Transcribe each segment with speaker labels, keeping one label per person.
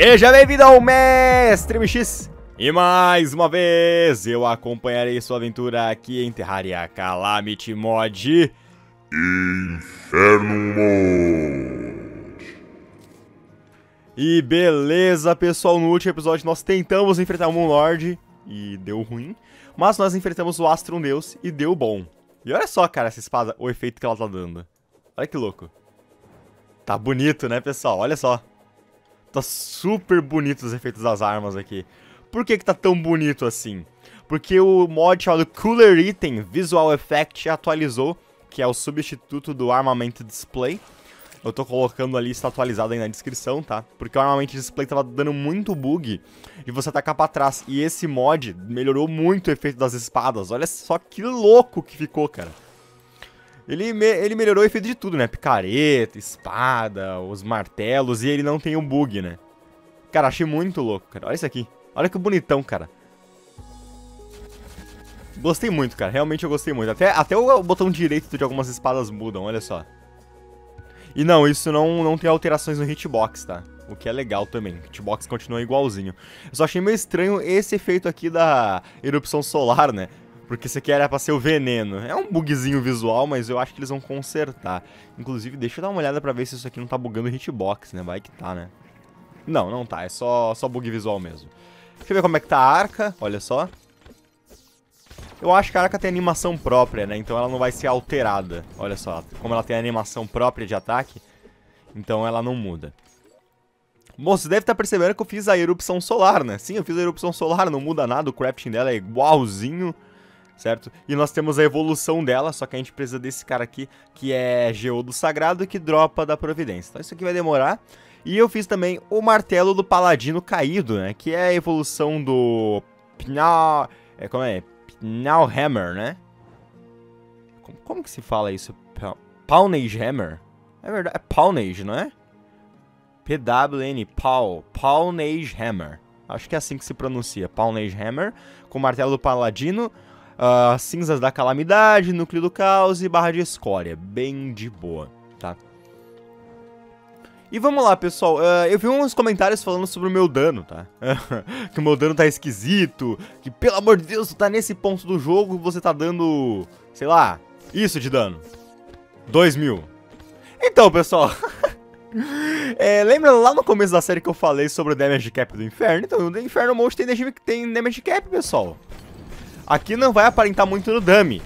Speaker 1: Seja bem-vindo ao Mestre MX! E mais uma vez eu acompanharei sua aventura aqui em Terraria Calamity Mod
Speaker 2: Inferno Mod.
Speaker 1: E beleza, pessoal, no último episódio nós tentamos enfrentar o Moonlord e deu ruim, mas nós enfrentamos o Astron Deus e deu bom. E olha só, cara, essa espada, o efeito que ela tá dando. Olha que louco. Tá bonito, né, pessoal? Olha só. Tá super bonito os efeitos das armas aqui. Por que que tá tão bonito assim? Porque o mod chamado Cooler Item Visual Effect atualizou, que é o substituto do armamento display. Eu tô colocando ali, está atualizado aí na descrição, tá? Porque o armamento display tava dando muito bug e você atacar pra trás. E esse mod melhorou muito o efeito das espadas. Olha só que louco que ficou, cara. Ele, me, ele melhorou o efeito de tudo, né? Picareta, espada, os martelos, e ele não tem um bug, né? Cara, achei muito louco, cara. Olha isso aqui. Olha que bonitão, cara. Gostei muito, cara. Realmente eu gostei muito. Até, até o botão direito de algumas espadas mudam, olha só. E não, isso não, não tem alterações no hitbox, tá? O que é legal também. O hitbox continua igualzinho. Eu só achei meio estranho esse efeito aqui da erupção solar, né? Porque isso aqui era pra ser o veneno. É um bugzinho visual, mas eu acho que eles vão consertar. Inclusive, deixa eu dar uma olhada pra ver se isso aqui não tá bugando o hitbox, né? Vai que tá, né? Não, não tá. É só, só bug visual mesmo. Deixa eu ver como é que tá a arca. Olha só. Eu acho que a arca tem animação própria, né? Então ela não vai ser alterada. Olha só, como ela tem animação própria de ataque, então ela não muda. Moço, você deve estar percebendo que eu fiz a erupção solar, né? Sim, eu fiz a erupção solar, não muda nada, o crafting dela é igualzinho, certo? E nós temos a evolução dela, só que a gente precisa desse cara aqui, que é Geodo Sagrado, que dropa da Providência. Então isso aqui vai demorar. E eu fiz também o Martelo do Paladino Caído, né? Que é a evolução do... Pnau... É, como é? Hammer, né? Como, como, que se fala isso? Pawnage Hammer? É verdade, é Pawnage, não é? P-W-N, Paw, Pawnage Hammer. Acho que é assim que se pronuncia, Pawnage Hammer, com martelo do paladino, uh, cinzas da calamidade, núcleo do caos e barra de escória. Bem de boa, tá? E vamos lá, pessoal. Uh, eu vi uns comentários falando sobre o meu dano, tá? que o meu dano tá esquisito. Que, pelo amor de Deus, tá nesse ponto do jogo e você tá dando, sei lá, isso de dano. 2 mil. Então, pessoal. é, lembra lá no começo da série que eu falei sobre o damage cap do inferno? Então, o inferno monstro tem damage, tem damage cap, pessoal. Aqui não vai aparentar muito no dummy.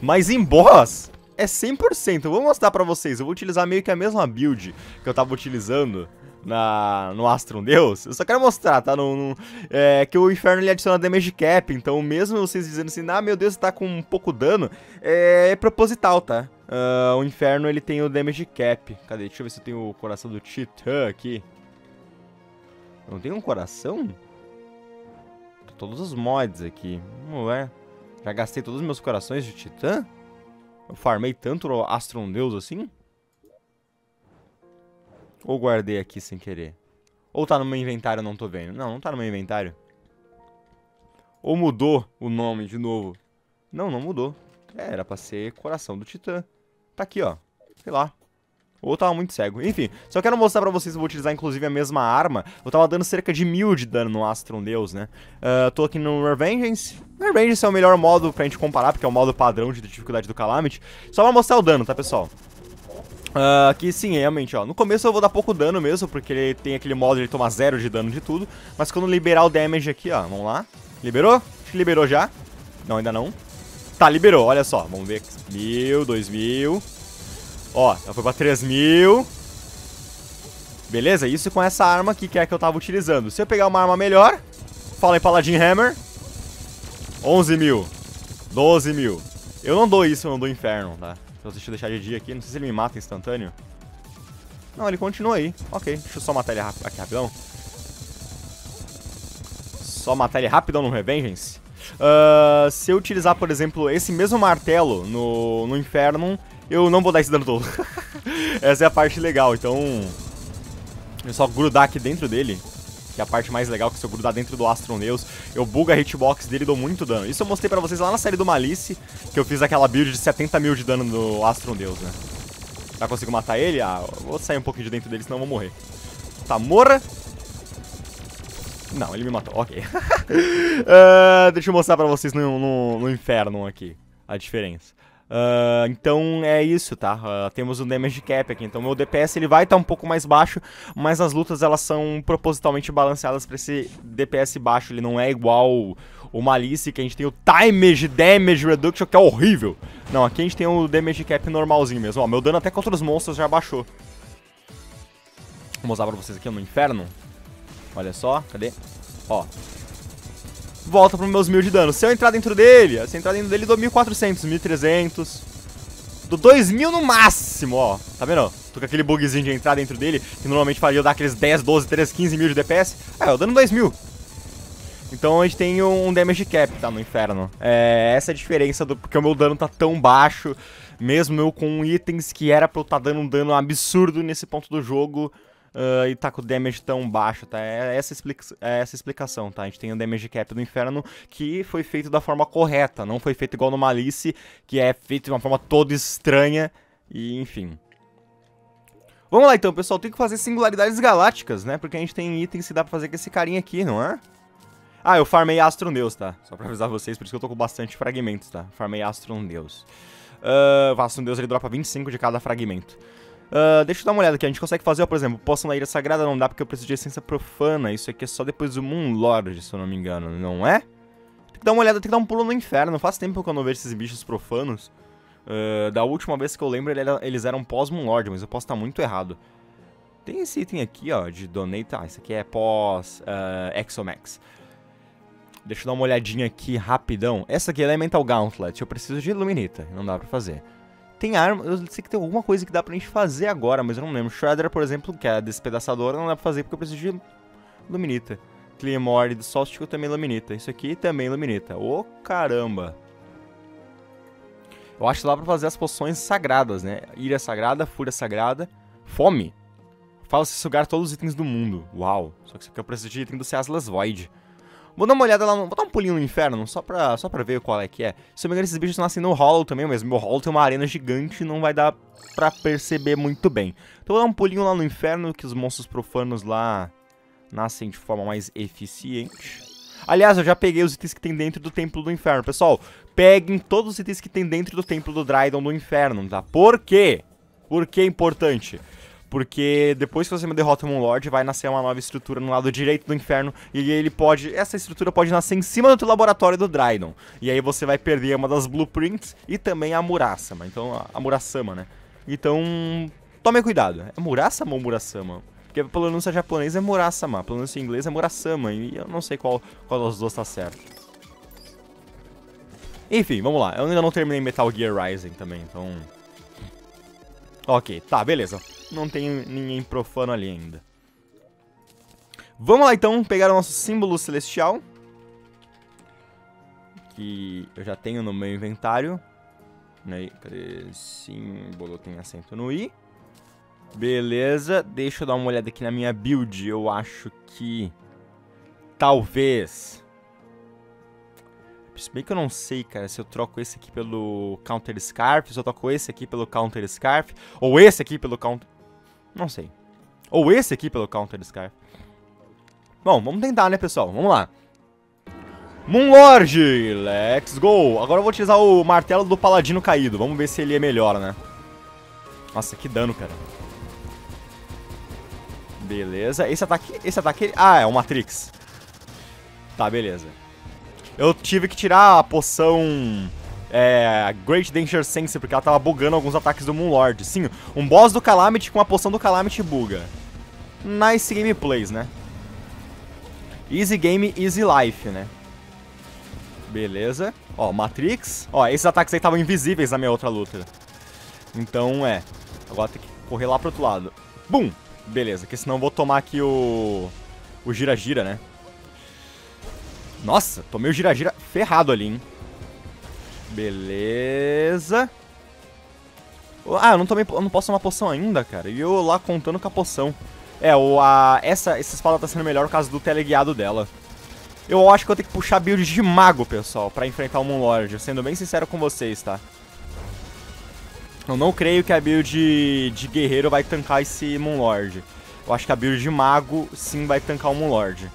Speaker 1: Mas em boss, é 100%. Eu vou mostrar pra vocês. Eu vou utilizar meio que a mesma build que eu tava utilizando na, no Astron Deus. Eu só quero mostrar, tá? No, no, é, que o Inferno ele adiciona damage cap. Então, mesmo vocês dizendo assim, ah, meu Deus, tá com um pouco dano, é, é proposital, tá? Uh, o Inferno ele tem o damage cap. Cadê? Deixa eu ver se eu tenho o coração do Titã aqui. Não tem um coração? Todos os mods aqui. Vamos ver. Já gastei todos os meus corações de Titã? Eu farmei tanto Astron Deus assim? Ou guardei aqui sem querer? Ou tá no meu inventário não tô vendo? Não, não tá no meu inventário. Ou mudou o nome de novo? Não, não mudou. É, era pra ser Coração do Titã. Tá aqui, ó. Sei lá. Ou tava muito cego. Enfim, só quero mostrar pra vocês, eu vou utilizar inclusive a mesma arma. Eu tava dando cerca de mil de dano no Astron Deus, né? Uh, tô aqui no Revengeance. Revengeance é o melhor modo pra gente comparar, porque é o modo padrão de dificuldade do Calamity. Só pra mostrar o dano, tá, pessoal? Uh, aqui sim, realmente, ó. No começo eu vou dar pouco dano mesmo, porque ele tem aquele modo de ele tomar zero de dano de tudo. Mas quando liberar o damage aqui, ó, vamos lá. Liberou? Acho que liberou já. Não, ainda não. Tá, liberou, olha só. Vamos ver. Mil, dois mil... Ó, já foi pra 3 mil. Beleza? Isso com essa arma aqui que é a que eu tava utilizando. Se eu pegar uma arma melhor, fala em Paladin Hammer. 11 mil. 12 mil. Eu não dou isso, eu não dou inferno, tá? Então deixa eu deixar de dia aqui. Não sei se ele me mata instantâneo. Não, ele continua aí. Ok, deixa eu só matar ele aqui rapidão. Só matar ele rapidão no Revengeance. Uh, se eu utilizar, por exemplo, esse mesmo martelo no, no Inferno, eu não vou dar esse dano todo. Essa é a parte legal, então... É só grudar aqui dentro dele, que é a parte mais legal, que se eu grudar dentro do Astroneus, eu bugo a hitbox dele e dou muito dano. Isso eu mostrei pra vocês lá na série do Malice, que eu fiz aquela build de 70 mil de dano no Astroneus, né? Já consigo matar ele? Ah, vou sair um pouquinho de dentro dele, senão eu vou morrer. Tá, morra. Não, ele me matou, ok. uh, deixa eu mostrar pra vocês no, no, no inferno aqui a diferença. Uh, então é isso, tá? Uh, temos o damage cap aqui, então meu DPS ele vai estar tá um pouco mais baixo, mas as lutas elas são propositalmente balanceadas para esse DPS baixo, ele não é igual o Malice, que a gente tem o Time Damage Reduction, que é horrível. Não, aqui a gente tem o damage cap normalzinho mesmo, ó, meu dano até contra os monstros já baixou. Vou mostrar pra vocês aqui no inferno. Olha só, cadê? Ó, volta para meus mil de dano. Se eu entrar dentro dele, se eu entrar dentro dele, dou 1400, 1300. Do 2000 no máximo, ó. Tá vendo? Tô com aquele bugzinho de entrar dentro dele, que normalmente faria eu dar aqueles 10, 12, 13, 15 mil de DPS. É, eu dando 2000. Então a gente tem um damage cap, tá, no inferno. É, essa é a diferença, do, porque o meu dano tá tão baixo, mesmo eu com itens que era pra eu estar tá dando um dano absurdo nesse ponto do jogo, uh, e tá com o damage tão baixo, tá? É essa, explica é essa explicação, tá? A gente tem o damage cap do inferno que foi feito da forma correta, não foi feito igual no Malice, que é feito de uma forma toda estranha, e enfim. Vamos lá então, pessoal, tem que fazer singularidades galácticas, né? Porque a gente tem itens que dá pra fazer com esse carinha aqui, não é? Ah, eu farmei Astron Deus, tá? Só pra avisar vocês, por isso que eu tô com bastante fragmentos, tá? Farmei Astron Deus. Uh, o Astron Deus ele dropa 25 de cada fragmento. Uh, deixa eu dar uma olhada aqui, a gente consegue fazer, ó, por exemplo, poção na ilha sagrada não dá porque eu preciso de essência profana, isso aqui é só depois do Moon Lord, se eu não me engano, não é? Tem que dar uma olhada, tem que dar um pulo no inferno, faz tempo que eu não vejo esses bichos profanos. Uh, da última vez que eu lembro, eles eram pós-Moon Lord, mas eu posso estar muito errado. Tem esse item aqui, ó, de donate, ah, esse aqui é pós uh, Exomax. Deixa eu dar uma olhadinha aqui rapidão. Essa aqui é Elemental Gauntlet, eu preciso de Illuminita, não dá pra fazer. Tem arma, eu sei que tem alguma coisa que dá pra gente fazer agora, mas eu não lembro. Shredder, por exemplo, que é a despedaçadora, não dá pra fazer porque eu preciso de Luminita. Claymore do Solstico também Luminita. Isso aqui também Luminita. Ô, oh, caramba! Eu acho dá pra fazer as poções sagradas, né? Ira sagrada, fúria sagrada, fome. Fala-se sugar todos os itens do mundo. Uau! Só que isso aqui eu preciso de item do Ceaslas Void. Vou dar uma olhada lá, no, vou dar um pulinho no inferno, só pra, só pra ver qual é que é. Se eu me engano, esses bichos nascem no Hollow também mesmo. Meu Hollow tem uma arena gigante e não vai dar pra perceber muito bem. Então vou dar um pulinho lá no inferno, que os monstros profanos lá nascem de forma mais eficiente. Aliás, eu já peguei os itens que tem dentro do Templo do Inferno. Pessoal, peguem todos os itens que tem dentro do Templo do Dryden do Inferno, tá? Por quê? Por que é importante? Porque depois que você derrota um Lord, vai nascer uma nova estrutura no lado direito do inferno. E ele pode. Essa estrutura pode nascer em cima do teu laboratório do Drydon. E aí você vai perder uma das blueprints e também a Murasama. Então, a Murasama, né? Então, tome cuidado. É Murasama ou Murasama? Porque a pronúncia japonesa é Murasama, a pronúncia inglês é Murasama. E eu não sei qual, qual dos dois tá certo. Enfim, vamos lá. Eu ainda não terminei Metal Gear Rising também, então... Ok, tá, beleza não tem ninguém profano ali ainda. Vamos lá então pegar o nosso símbolo celestial. Que eu já tenho no meu inventário. Né? Cadê? Símbolo tem acento no I. Beleza, deixa eu dar uma olhada aqui na minha build. Eu acho que... Talvez... Se bem que eu não sei, cara, se eu troco esse aqui pelo Counter Scarf, se eu troco esse aqui pelo Counter Scarf, ou esse aqui pelo Counter... Não sei. Ou esse aqui pelo Counter Scar. Bom, vamos tentar, né, pessoal? Vamos lá. Moonlord, let's go. Agora eu vou utilizar o martelo do paladino caído. Vamos ver se ele é melhor, né? Nossa, que dano, cara. Beleza. Esse ataque... Esse ataque... Ah, é o Matrix. Tá, beleza. Eu tive que tirar a poção é, Great Danger Sense, porque ela tava bugando alguns ataques do Moonlord. Sim, um boss do Calamity com a poção do Calamity buga. Nice gameplays, né? Easy game, easy life, né? Beleza. Ó, Matrix. Ó, esses ataques aí estavam invisíveis na minha outra luta. Então, é. Agora tem que correr lá pro outro lado. Bum! Beleza, porque senão eu vou tomar aqui o... O gira-gira, né? Nossa, tomei o gira-gira ferrado ali, hein? Beleza. Ah, eu não, tomei, eu não posso tomar poção ainda, cara. E eu lá contando com a poção. É, o, a, essa, essa espada tá sendo melhor por causa do teleguiado dela. Eu acho que eu tenho que puxar build de mago, pessoal, pra enfrentar o Moonlord. Sendo bem sincero com vocês, tá? Eu não creio que a build de guerreiro vai tancar esse Moonlord. Eu acho que a build de mago, sim, vai tancar o Moonlord.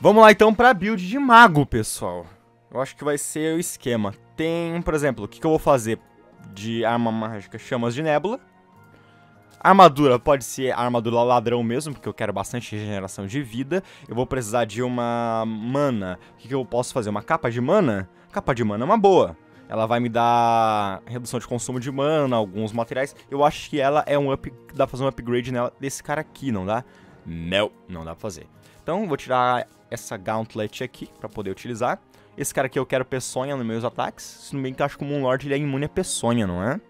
Speaker 1: Vamos lá então pra build de mago, pessoal. Eu acho que vai ser o esquema. Tem, por exemplo, o que, que eu vou fazer de arma mágica? Chamas de nébula. Armadura pode ser armadura ladrão mesmo, porque eu quero bastante regeneração de vida. Eu vou precisar de uma mana. O que, que eu posso fazer? Uma capa de mana? Capa de mana é uma boa. Ela vai me dar redução de consumo de mana, alguns materiais. Eu acho que ela é um up, dá pra fazer um upgrade nela desse cara aqui, não dá? Não, não dá pra fazer. Então, vou tirar essa Gauntlet aqui pra poder utilizar. Esse cara aqui eu quero peçonha nos meus ataques. Se não bem que eu acho que o Moonlord ele é imune a peçonha, não é?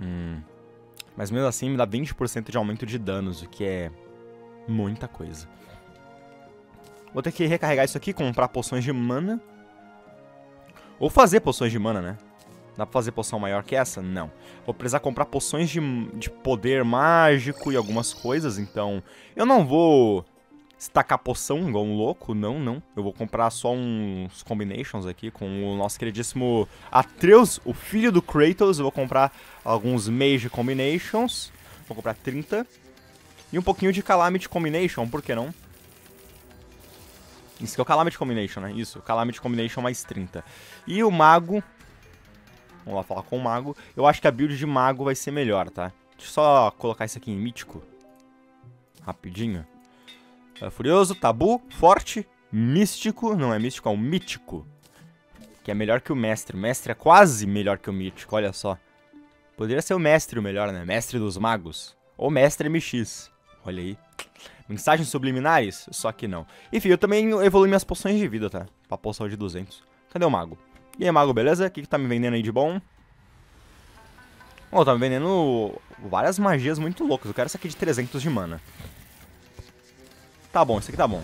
Speaker 1: Hum. Mas mesmo assim me dá 20% de aumento de danos, o que é muita coisa. Vou ter que recarregar isso aqui, comprar poções de mana. Ou fazer poções de mana, né? Dá pra fazer poção maior que essa? Não. Vou precisar comprar poções de, de poder mágico e algumas coisas, então... Eu não vou estacar poção igual um louco, não, não. Eu vou comprar só uns combinations aqui com o nosso queridíssimo Atreus, o filho do Kratos. Eu vou comprar alguns Mage Combinations. Vou comprar 30. E um pouquinho de Calamity Combination, por que não? Isso que é o Calamity Combination, né? Isso, Calamity Combination mais 30. E o Mago... Vamos lá falar com o Mago. Eu acho que a build de Mago vai ser melhor, tá? Deixa eu só colocar isso aqui em Mítico. Rapidinho. É furioso, tabu, forte, místico. Não é místico, é um mítico. Que é melhor que o mestre. O mestre é quase melhor que o mítico, olha só. Poderia ser o mestre o melhor, né? Mestre dos magos. Ou mestre MX. Olha aí. Mensagens subliminares? Só que não. Enfim, eu também evolui minhas poções de vida, tá? Pra poção de 200. Cadê o mago? E aí, mago, beleza? O que, que tá me vendendo aí de bom? Oh, tá me vendendo várias magias muito loucas. Eu quero essa aqui de 300 de mana. Tá bom, isso aqui tá bom.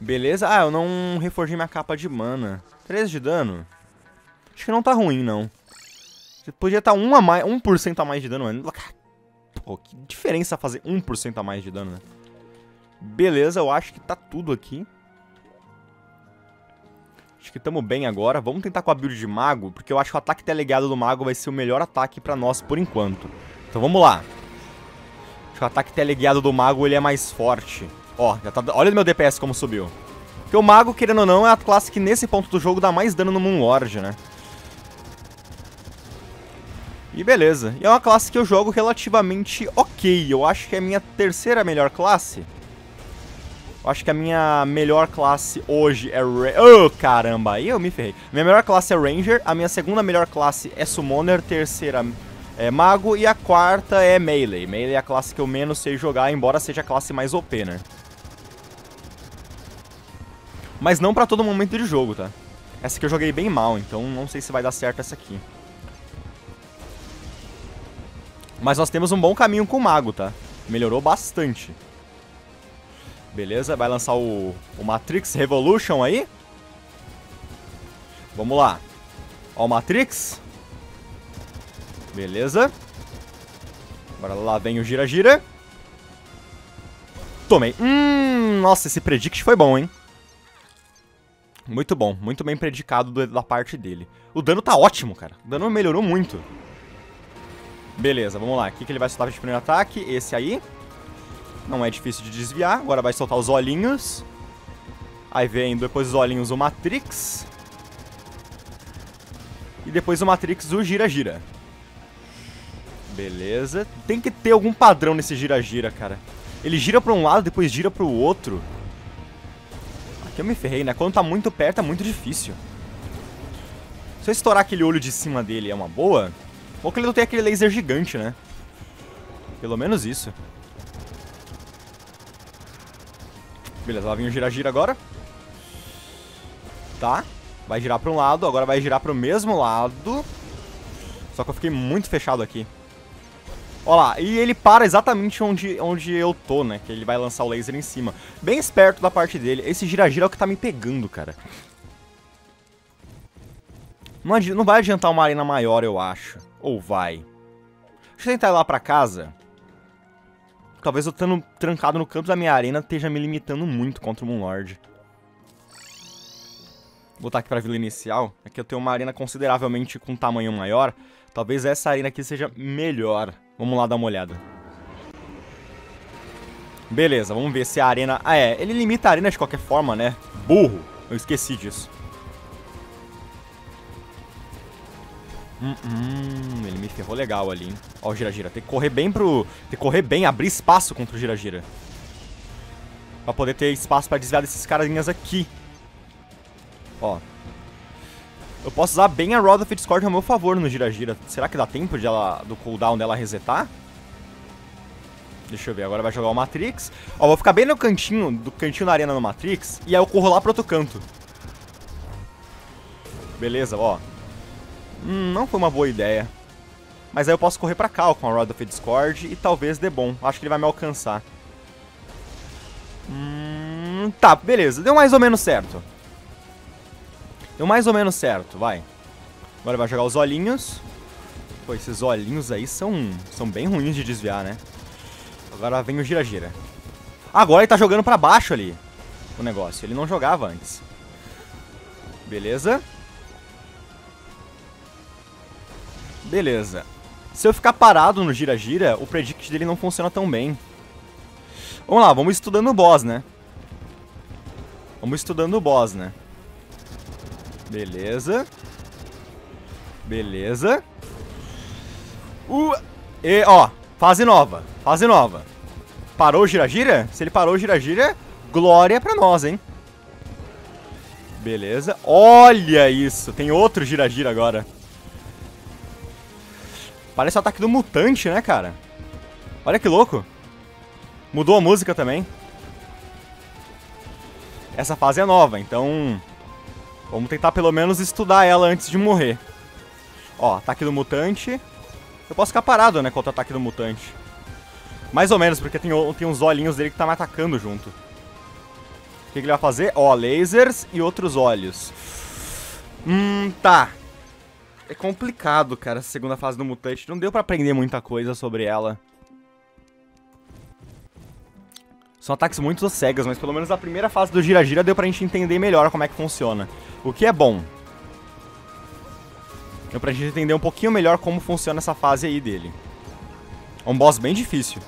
Speaker 1: Beleza. Ah, eu não reforjei minha capa de mana. 13 de dano? Acho que não tá ruim, não. Podia estar tá 1 a mais, 1% a mais de dano, mano. Pô, que diferença fazer 1% a mais de dano, né? Beleza, eu acho que tá tudo aqui. Acho que estamos bem agora. Vamos tentar com a build de mago, porque eu acho que o ataque teleguiado do mago vai ser o melhor ataque pra nós por enquanto. Então vamos lá. O ataque teleguiado do mago ele é mais forte. Ó, já tá... olha o meu DPS como subiu. Porque o mago, querendo ou não, é a classe que nesse ponto do jogo dá mais dano no Moonlord, né? E beleza. E é uma classe que eu jogo relativamente ok. Eu acho que é a minha terceira melhor classe. Eu acho que a minha melhor classe hoje é... Oh, caramba, aí eu me ferrei. Minha melhor classe é Ranger, a minha segunda melhor classe é Summoner, terceira é Mago e a quarta é Melee. Melee é a classe que eu menos sei jogar, embora seja a classe mais OP, né? Mas não pra todo momento de jogo, tá? Essa aqui eu joguei bem mal, então não sei se vai dar certo essa aqui. Mas nós temos um bom caminho com o Mago, tá? Melhorou bastante. Beleza, vai lançar o, o Matrix Revolution aí. Vamos lá. Ó o Matrix. Beleza. Agora lá vem o gira-gira. Tomei. Hum, nossa, esse predict foi bom, hein? Muito bom, muito bem predicado do, da parte dele. O dano tá ótimo, cara. O dano melhorou muito. Beleza, vamos lá. O que, que ele vai soltar de primeiro ataque? Esse aí. Não é difícil de desviar. Agora vai soltar os olhinhos. Aí vem depois dos olhinhos o Matrix. E depois o Matrix o gira-gira. Beleza. Tem que ter algum padrão nesse gira-gira, cara. Ele gira pra um lado, depois gira pro outro. Aqui eu me ferrei, né? Quando tá muito perto é muito difícil. Se eu estourar aquele olho de cima dele é uma boa... Ou que ele não tem aquele laser gigante, né? Pelo menos isso. Beleza, lá vem o gira-gira agora. Tá. Vai girar pra um lado, agora vai girar pro mesmo lado. Só que eu fiquei muito fechado aqui. Olha lá, e ele para exatamente onde, onde eu tô, né? Que ele vai lançar o laser em cima. Bem esperto da parte dele. Esse gira-gira é o que tá me pegando, cara. Não, não vai adiantar uma arena maior, eu acho. Ou vai? Deixa eu tentar ir lá pra casa. Talvez eu estando trancado no campo da minha arena esteja me limitando muito contra o Moonlord. Vou voltar aqui pra vila inicial. Aqui eu tenho uma arena consideravelmente com tamanho maior. Talvez essa arena aqui seja melhor. Vamos lá dar uma olhada. Beleza, vamos ver se a arena... Ah, é, ele limita a arena de qualquer forma, né? Burro, eu esqueci disso. Hum, hum, ele me ferrou legal ali, hein? Ó o gira-gira, tem que correr bem pro... Tem que correr bem, abrir espaço contra o gira-gira. Pra poder ter espaço pra desviar desses carinhas aqui. Ó. Eu posso usar bem a Rod of Discord a meu favor no gira-gira. Será que dá tempo de ela, do cooldown dela resetar? Deixa eu ver, agora vai jogar o Matrix. Ó, vou ficar bem no cantinho, do cantinho da arena no Matrix, e aí eu corro lá pro outro canto. Beleza, ó. Hum, não foi uma boa ideia. Mas aí eu posso correr pra cá ó, com a Rod of Discord e talvez dê bom. Acho que ele vai me alcançar. Hum, tá, beleza. Deu mais ou menos certo. Deu mais ou menos certo, vai. Agora vai jogar os olhinhos. Pô, esses olhinhos aí são, são bem ruins de desviar, né? Agora vem o gira-gira. Agora ele tá jogando pra baixo ali. O negócio. Ele não jogava antes. Beleza. Beleza. Se eu ficar parado no gira-gira, o predict dele não funciona tão bem. Vamos lá, vamos estudando o boss, né? Vamos estudando o boss, né? Beleza. Beleza. Uh, e, ó, fase nova. Fase nova. Parou o gira-gira? Se ele parou o gira-gira, glória pra nós, hein? Beleza. Olha isso. Tem outro gira-gira agora. Parece o ataque do mutante, né, cara? Olha que louco. Mudou a música também. Essa fase é nova, então... Vamos tentar pelo menos estudar ela antes de morrer. Ó, ataque do mutante. Eu posso ficar parado, né, contra o ataque do mutante. Mais ou menos, porque tem, tem uns olhinhos dele que tá me atacando junto. O que, que ele vai fazer? Ó, lasers e outros olhos. Hum, tá. É complicado, cara, essa segunda fase do Mutante. Não deu pra aprender muita coisa sobre ela. São ataques muito cegas, mas pelo menos a primeira fase do Gira-Gira deu pra gente entender melhor como é que funciona. O que é bom. Deu pra gente entender um pouquinho melhor como funciona essa fase aí dele. É um boss bem difícil.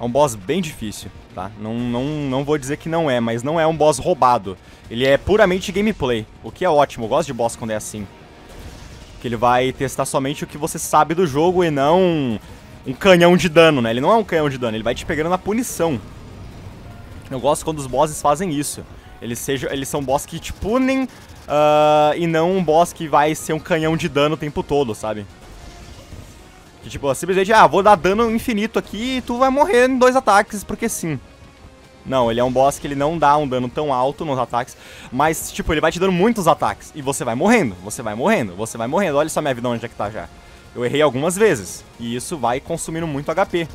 Speaker 1: É um boss bem difícil, tá? Não, não, não vou dizer que não é, mas não é um boss roubado. Ele é puramente gameplay, o que é ótimo. Eu gosto de boss quando é assim. Que ele vai testar somente o que você sabe do jogo e não um canhão de dano, né? Ele não é um canhão de dano, ele vai te pegando na punição. Eu gosto quando os bosses fazem isso. Eles, sejam, eles são boss que te punem uh, e não um boss que vai ser um canhão de dano o tempo todo, sabe? Que tipo, simplesmente, ah, vou dar dano infinito aqui e tu vai morrer em dois ataques, porque sim. Não, ele é um boss que ele não dá um dano tão alto nos ataques, mas, tipo, ele vai te dando muitos ataques. E você vai morrendo, você vai morrendo, você vai morrendo. Olha só minha vida onde é que tá já. Eu errei algumas vezes, e isso vai consumindo muito HP.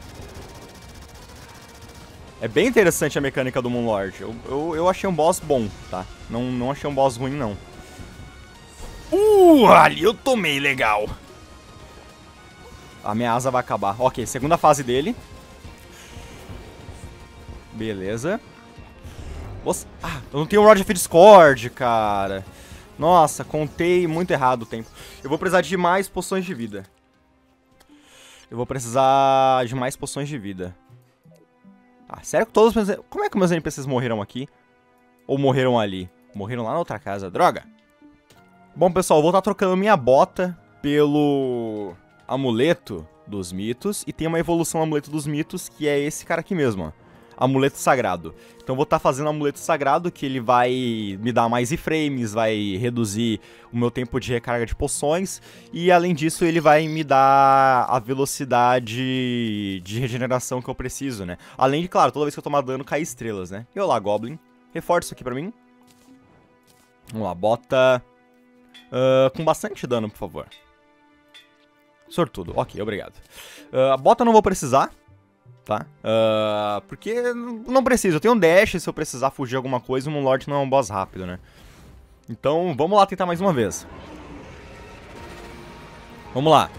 Speaker 1: É bem interessante a mecânica do Moonlord. Eu, eu, eu achei um boss bom, tá? Não, não achei um boss ruim, não. Uh, ali eu tomei legal. A minha asa vai acabar. Ok, segunda fase dele. Beleza. Nossa, ah, eu não tenho Rod of Discord, cara. Nossa, contei muito errado o tempo. Eu vou precisar de mais poções de vida. Eu vou precisar de mais poções de vida. Ah, sério que todos os Como é que meus NPCs morreram aqui? Ou morreram ali? Morreram lá na outra casa. Droga! Bom, pessoal, eu vou estar trocando minha bota pelo amuleto dos mitos. E tem uma evolução amuleto dos mitos, que é esse cara aqui mesmo, ó. Amuleto sagrado. Então eu vou estar tá fazendo amuleto sagrado, que ele vai me dar mais iframes, vai reduzir o meu tempo de recarga de poções. E além disso, ele vai me dar a velocidade de regeneração que eu preciso, né? Além de, claro, toda vez que eu tomar dano, cair estrelas, né? E olá, Goblin. Reforça isso aqui pra mim. Vamos lá, bota... Uh, com bastante dano, por favor. Sortudo. Ok, obrigado. Uh, bota não vou precisar, tá? Uh, porque não preciso. Eu tenho um dash se eu precisar fugir alguma coisa. O Moonlord não é um boss rápido, né? Então, vamos lá tentar mais uma vez. Vamos lá.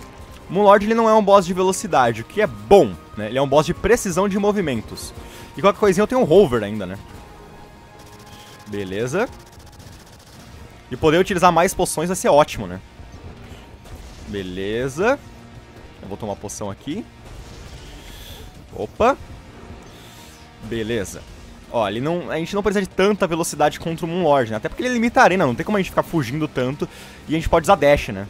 Speaker 1: O Moonlord ele não é um boss de velocidade, o que é bom, né? Ele é um boss de precisão de movimentos. E qualquer coisinha eu tenho um hover ainda, né? Beleza. E poder utilizar mais poções vai ser ótimo, né? Beleza. Eu vou tomar poção aqui. Opa. Beleza. Ó, ele não, a gente não precisa de tanta velocidade contra o Moonlord, né? Até porque ele limita a arena, não tem como a gente ficar fugindo tanto. E a gente pode usar dash, né?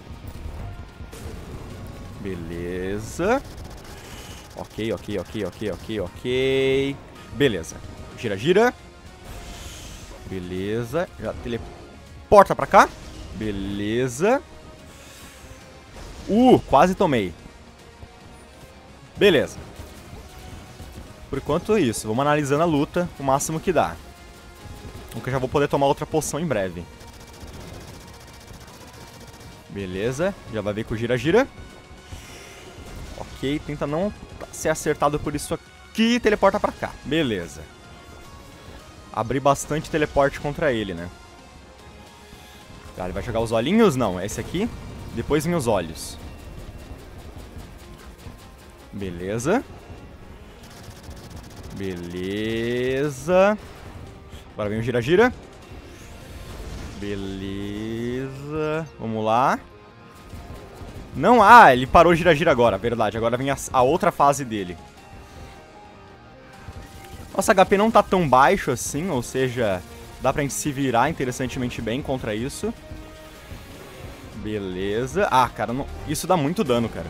Speaker 1: Beleza. Ok, ok, ok, ok, ok, ok. Beleza. Gira, gira. Beleza. Já teleporta pra cá. Beleza. Uh, quase tomei. Beleza. Por enquanto é isso. Vamos analisando a luta o máximo que dá. Porque eu já vou poder tomar outra poção em breve. Beleza. Já vai ver com o gira-gira. Ok, tenta não ser acertado por isso aqui. Teleporta pra cá. Beleza. Abri bastante teleporte contra ele, né? Tá, ele vai jogar os olhinhos? Não, esse aqui. Depois vem os olhos. Beleza. Beleza. Agora vem o gira-gira. Beleza. Vamos lá. Não, ah, ele parou gira-gira agora, verdade. Agora vem a, a, outra fase dele. Nossa HP não tá tão baixo assim, ou seja, dá pra gente se virar interessantemente bem contra isso. Beleza. Ah, cara, não... isso dá muito dano, cara.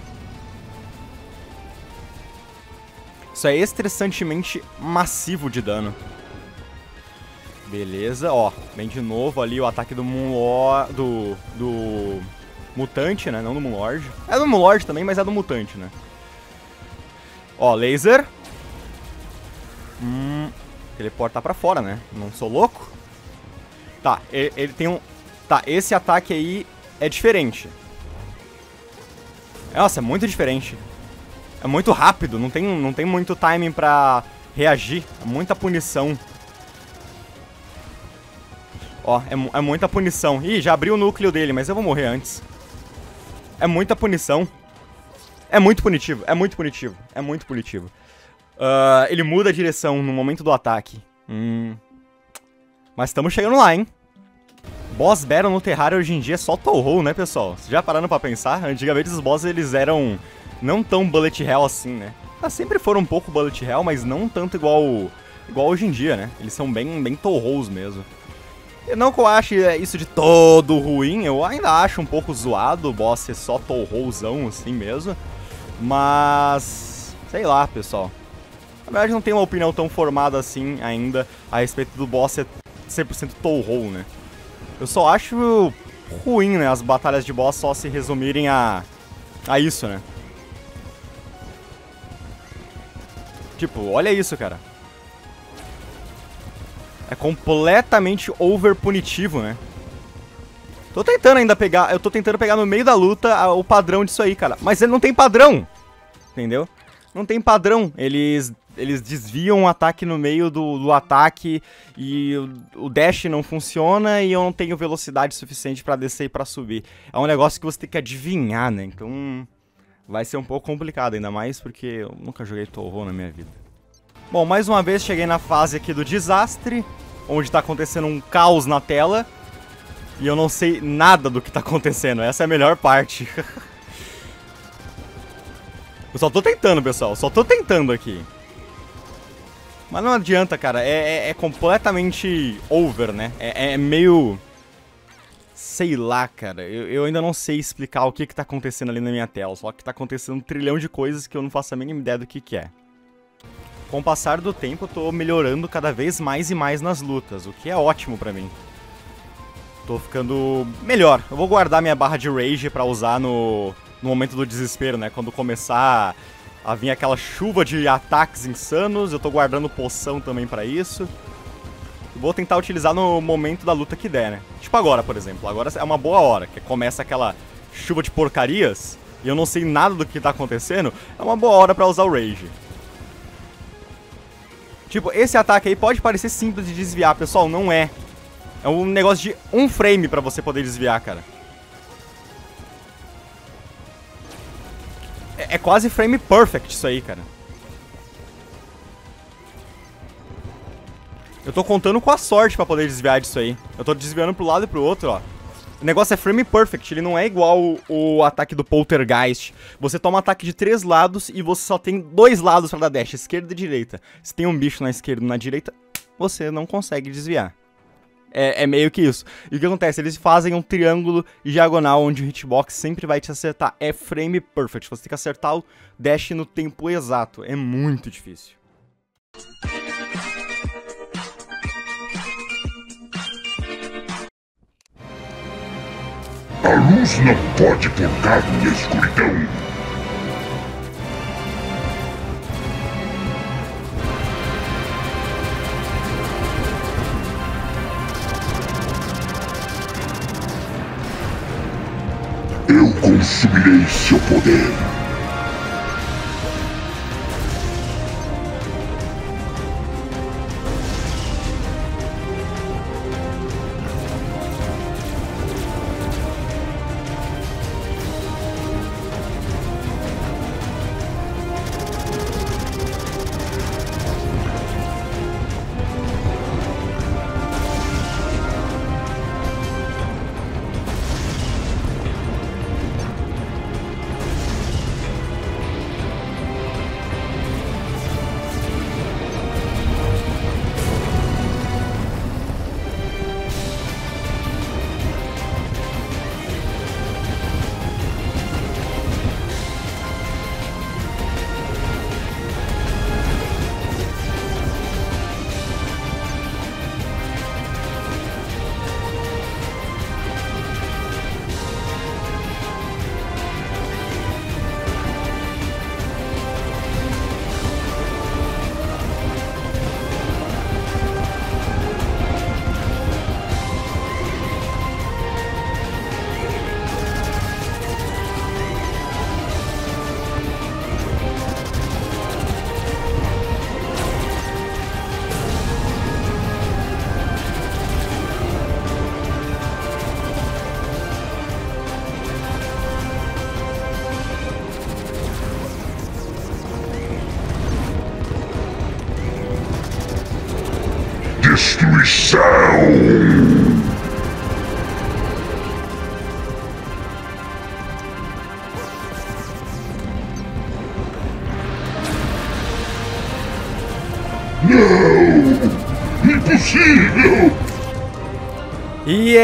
Speaker 1: Isso é estressantemente massivo de dano. Beleza, ó. Vem de novo ali o ataque do Moonlord... Do... Do... Mutante, né? Não do Moonlord. É do Moonlord também, mas é do Mutante, né? Ó, laser. Hum... Teleportar pra fora, né? Não sou louco. Tá, ele, ele tem um... Tá, esse ataque aí é diferente. Nossa, é muito diferente. É muito rápido, não tem, não tem muito timing pra reagir. É muita punição. Ó, é, é muita punição. Ih, já abriu o núcleo dele, mas eu vou morrer antes. É muita punição. É muito punitivo, é muito punitivo, é muito punitivo. Uh, ele muda a direção no momento do ataque. Hum. Mas estamos chegando lá, hein? Boss Battle no Terraria hoje em dia é só Touhou, né, pessoal? Vocês já pararam pra pensar? Antigamente os bosses eles eram não tão bullet hell assim, né? Ah, sempre foram um pouco bullet hell, mas não tanto igual igual hoje em dia, né? Eles são bem, bem Touhous mesmo. Eu não que eu ache isso de todo ruim, eu ainda acho um pouco zoado o boss ser só Touhouzão assim mesmo. Mas... sei lá, pessoal. Na verdade não tenho uma opinião tão formada assim ainda a respeito do boss ser 100% Touhou, né? Eu só acho ruim, né, as batalhas de boss só se resumirem a, a isso, né? Tipo, olha isso, cara. É completamente over punitivo, né? Tô tentando ainda pegar, eu tô tentando pegar no meio da luta o padrão disso aí, cara. Mas ele não tem padrão, entendeu? Não tem padrão. Eles eles desviam o ataque no meio do, do ataque e o, o, dash não funciona e eu não tenho velocidade suficiente para descer e para subir. É um negócio que você tem que adivinhar, né? Então vai ser um pouco complicado, ainda mais porque eu nunca joguei Touhou na minha vida. Bom, mais uma vez cheguei na fase aqui do desastre, onde tá acontecendo um caos na tela e eu não sei nada do que tá acontecendo. Essa é a melhor parte. eu só tô tentando, pessoal. Só tô tentando aqui. Mas não adianta, cara. É, é, é completamente over, né? É, é, meio... Sei lá, cara. Eu, eu, ainda não sei explicar o que que tá acontecendo ali na minha tela. Só que tá acontecendo um trilhão de coisas que eu não faço a mínima ideia do que que é. Com o passar do tempo, eu tô melhorando cada vez mais e mais nas lutas, o que é ótimo pra mim. Tô ficando melhor. Eu vou guardar minha barra de rage pra usar no, no momento do desespero, né? Quando começar a vir aquela chuva de ataques insanos. Eu tô guardando poção também pra isso. Vou tentar utilizar no momento da luta que der, né? Tipo agora, por exemplo. Agora é uma boa hora, que começa aquela chuva de porcarias e eu não sei nada do que tá acontecendo. É uma boa hora pra usar o Rage. Tipo, esse ataque aí pode parecer simples de desviar, pessoal. Não é. É um negócio de um frame pra você poder desviar, cara. É, é quase frame perfect isso aí, cara. Eu tô contando com a sorte pra poder desviar disso aí. Eu tô desviando pro lado e pro outro, ó. O negócio é frame perfect, ele não é igual o, o ataque do Poltergeist. Você toma ataque de três lados e você só tem dois lados pra dar dash, esquerda e direita. Se tem um bicho na esquerda e na direita, você não consegue desviar. É, é, meio que isso. E o que acontece? Eles fazem um triângulo diagonal onde o hitbox sempre vai te acertar. É frame perfect. Você tem que acertar o dash no tempo exato. É muito difícil.
Speaker 2: A luz não pode focar minha escuridão. Eu consumirei seu poder.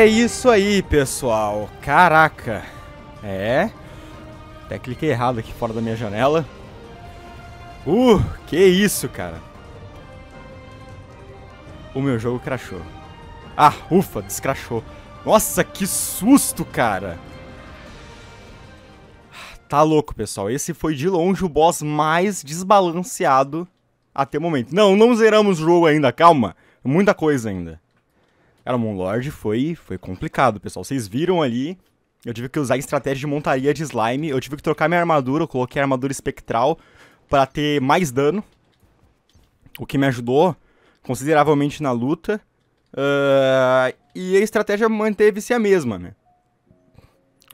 Speaker 1: Isso aí, pessoal. Caraca. É. Até cliquei errado aqui fora da minha janela. Uh, que isso, cara o meu jogo crashou. Ah, ufa, descrachou. Nossa, que susto, cara. Tá louco, pessoal. Esse foi de longe o boss mais desbalanceado até o momento. Não, não zeramos o jogo ainda, calma. Muita coisa ainda. Cara, o Moonlord foi, foi complicado, pessoal. Vocês viram ali, eu tive que usar estratégia de montaria de slime. Eu tive que trocar minha armadura, eu coloquei a armadura espectral para ter mais dano. O que me ajudou consideravelmente na luta. Uh, e a estratégia manteve-se a mesma, né?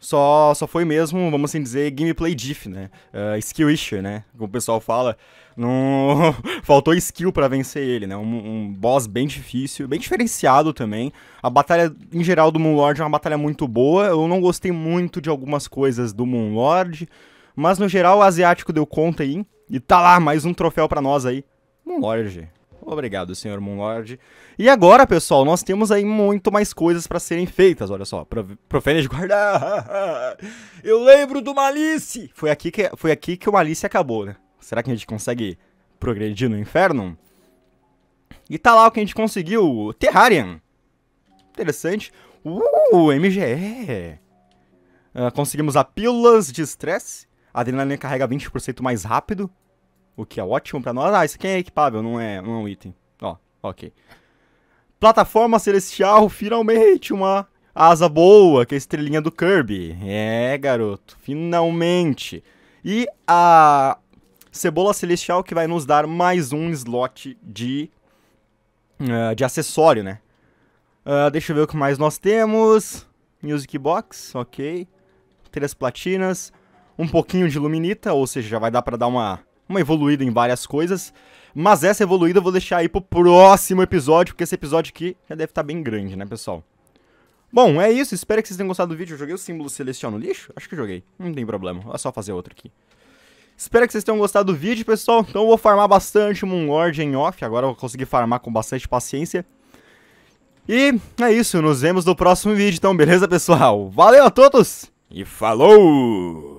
Speaker 1: Só, só foi mesmo, vamos assim dizer, gameplay diff, né? Uh, skill issue, né? Como o pessoal fala. Não... Faltou skill para vencer ele, né? Um, um, boss bem difícil, bem diferenciado também. A batalha, em geral, do Moonlord é uma batalha muito boa. Eu não gostei muito de algumas coisas do Moonlord. Mas, no geral, o asiático deu conta aí. E tá lá, mais um troféu para nós aí. Moonlord. Obrigado, senhor Moonlord. E agora, pessoal, nós temos aí muito mais coisas para serem feitas. Olha só, Pro, Profene de guarda. Eu lembro do Malice. Foi aqui que foi aqui que o Malice acabou, né? Será que a gente consegue progredir no inferno? E tá lá o que a gente conseguiu, Terrarian. Interessante. Uh, MGE. Uh, conseguimos a pílulas de estresse. A adrenalina carrega 20% mais rápido. O que é ótimo pra nós. Ah, isso aqui é equipável, não é, não é um item. Ó, ok. Plataforma celestial, finalmente uma asa boa, que é a estrelinha do Kirby. É, garoto, finalmente. E a cebola celestial que vai nos dar mais um slot de, uh, de acessório, né? Uh, deixa eu ver o que mais nós temos. Music Box, ok. Três platinas. Um pouquinho de luminita, ou seja, já vai dar pra dar uma uma evoluída em várias coisas. Mas essa evoluída eu vou deixar aí pro próximo episódio, porque esse episódio aqui já deve estar tá bem grande, né, pessoal? Bom, é isso. Espero que vocês tenham gostado do vídeo. Eu joguei o símbolo seleciona o lixo? Acho que joguei. Não tem problema. É só fazer outro aqui. Espero que vocês tenham gostado do vídeo, pessoal. Então eu vou farmar bastante Moonlord em off. Agora eu vou conseguir farmar com bastante paciência. E é isso. Nos vemos no próximo vídeo, então, beleza, pessoal? Valeu a todos! E falou!